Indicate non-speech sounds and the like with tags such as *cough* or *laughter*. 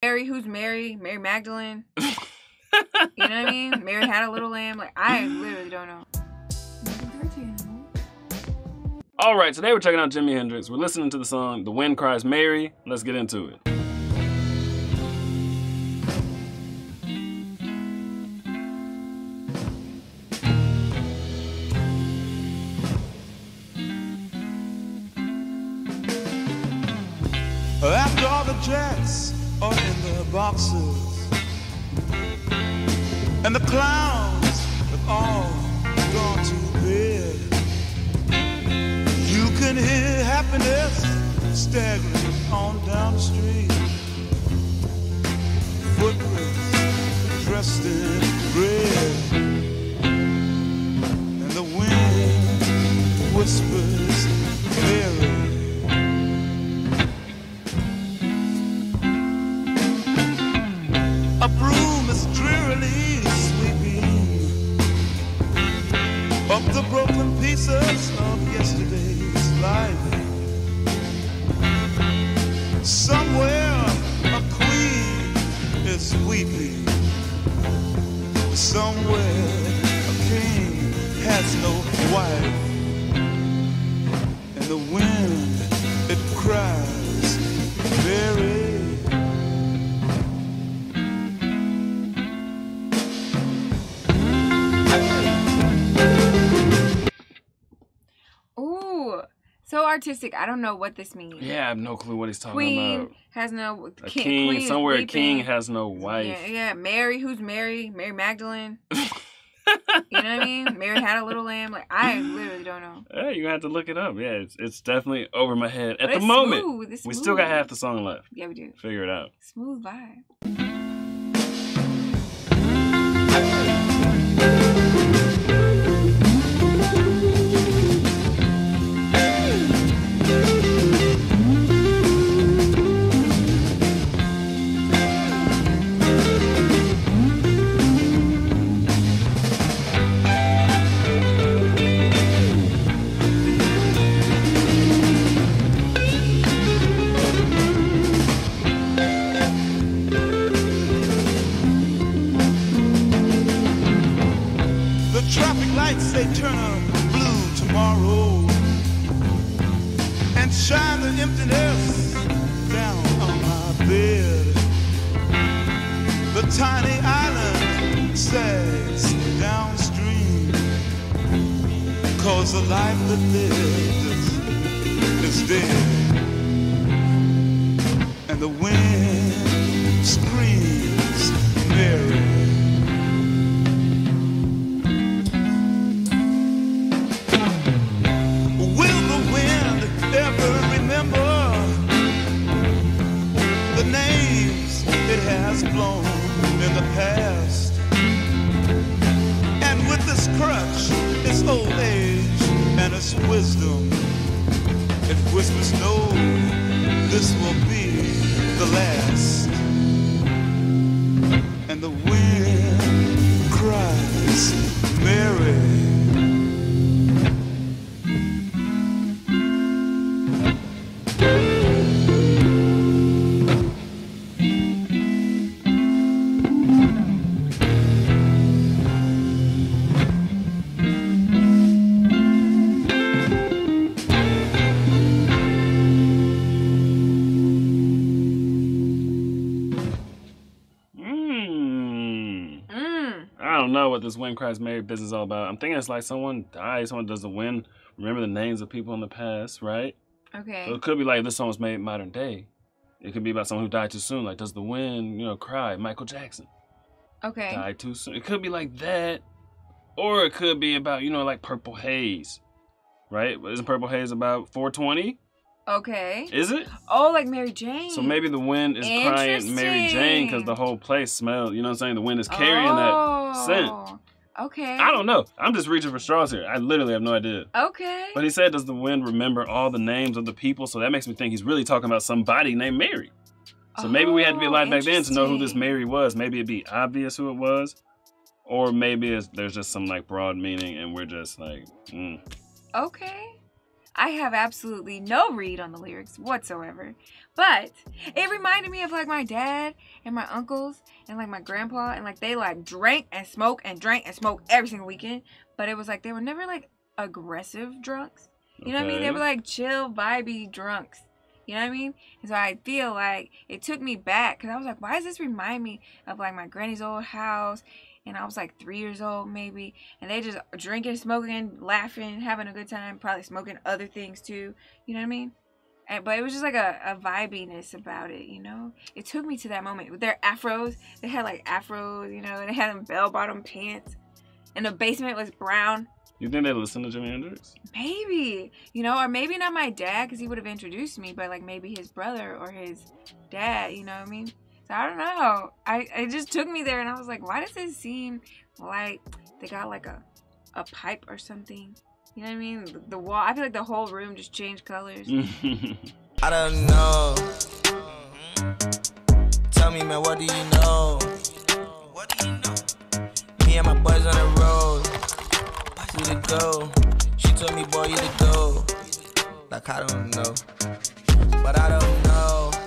Mary, who's Mary? Mary Magdalene. *laughs* you know what I mean? Mary had a little lamb. Like I literally don't know. All right, today we're checking out Jimi Hendrix. We're listening to the song "The Wind Cries Mary." Let's get into it. After all the jets are in the boxes, and the clowns have all gone to bed, you can hear happiness staggering on down the street. Footprints dressed in A broom is drearily sweeping up the broken pieces of yesterday's life. Somewhere a queen is weeping. Somewhere a king has no wife. And the wind, it cries artistic. I don't know what this means. Yeah, I have no clue what he's talking about. Queen about. has no A king. king, queen somewhere a king has no wife. Yeah, yeah. Mary, who's Mary? Mary Magdalene. *laughs* you know what I mean? Mary had a little lamb. Like I literally don't know. *laughs* You have to look it up. Yeah, it's, it's definitely over my head at But the moment. smooth, We still got half the song left. Yeah, we do. Figure it out. Smooth vibe. Lights they turn blue tomorrow and shine the emptiness down on my bed. The tiny island sags downstream cause the life that lived is dead. Crutch, its old age and its wisdom, it whispers, No, this will be the last. And the wind cries, What this Wind Cries Mary business is all about. I'm thinking it's like someone dies, someone does the wind. Remember the names of people in the past, right? Okay. So it could be like this song was made modern day. It could be about someone who died too soon. Like, does the wind, you know, cry? Michael Jackson Okay. died too soon. It could be like that. Or it could be about, you know, like Purple Haze. Right? Isn't Purple Haze about 420? Okay. Is it? Oh, like Mary Jane. So maybe the wind is crying Mary Jane because the whole place smells. You know what I'm saying? The wind is carrying that scent. Oh, Okay. I don't know. I'm just reaching for straws here. I literally have no idea. Okay. But he said, Does the wind remember all the names of the people? So that makes me think he's really talking about somebody named Mary. So maybe we had to be Oh, alive back then to know who this. Mary was. Maybe it'd be obvious who it was. Or maybe it's, there's just some like broad meaning and we're just like, mm. Okay. I have absolutely no read on the lyrics whatsoever. But it reminded me of like my dad and my uncles and like my grandpa and like they like drank and smoked and drank and smoked every single weekend. But it was like they were never like aggressive drunks. You know what I mean? They were like chill, vibey drunks. You know what I mean? And so I feel like it took me back because I was like, why does this remind me of like my granny's old house? And I was like three years old maybe, and they just drinking, smoking, laughing, having a good time, probably smoking other things too. You know what I mean? And, but it was just like a, a vibiness about it, you know. It took me to that moment with their afros. They had like afros, you know. And they had them bell bottom pants, and the basement was brown. You think they listen to Jimi Hendrix? Maybe, you know, or maybe not my dad because he would have introduced me, but like maybe his brother or his dad, you know what I mean? So I don't know. I it just took me there, and I was like, why does it seem like they got like a a pipe or something? You know what I mean? The, the wall. I feel like the whole room just changed colors. *laughs* I don't know. Tell me, man, what do you know? What do you know? Me and my boys on the me to go. She told me, boy, you to go. Like I don't know. But I don't know.